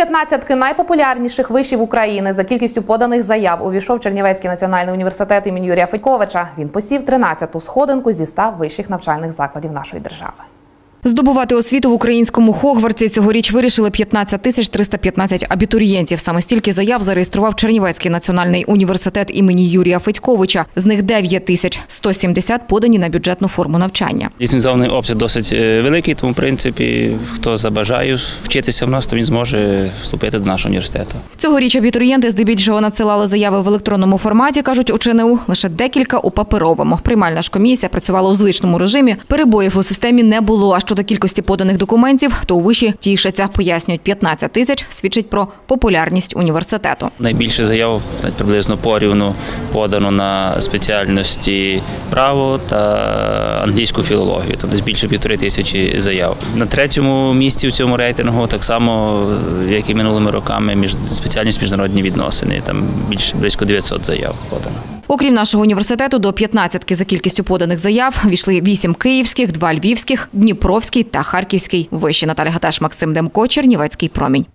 15 найпопулярніших вишів України за кількістю поданих заяв увійшов Чернівецький національний університет імені Юрія Федьковича. Він посів 13-ту сходинку зі 100 вищих навчальних закладів нашої держави. Здобувати освіту в українському Хогвартсі цьогоріч вирішили 15 тисяч 315 абітурієнтів. Саме стільки заяв зареєстрував Чернівецький національний університет імені Юрія Федьковича. З них 9 тисяч 170 подані на бюджетну форму навчання. Ліцензований обсяг досить е, великий, тому в принципі, хто забажає вчитися в нас, то він зможе вступити до нашого університету. Цьогоріч абітурієнти здебільшого надсилали заяви в електронному форматі, кажуть у ЧНУ, лише декілька у паперовому. Приймальна ж комісія працювала у звичному режимі. Перебоїв у системі не було. Щодо кількості поданих документів, то у виші тішаться. Пояснюють, 15 тисяч свідчить про популярність університету. Найбільше заяв приблизно порівну подано на спеціальності право та англійську філологію. Тобто більше півтори тисячі заяв. На третьому місці в цьому рейтингу так само, як і минулими роками, між спеціальність міжнародні відносини. Там більше близько 900 заяв подано. Окрім нашого університету, до 15 за кількістю поданих заяв війшли 8 київських, 2 львівських, Дніпровський та Харківський. Вище Наталя Гаташ, Максим Демко, Чернівецький промінь.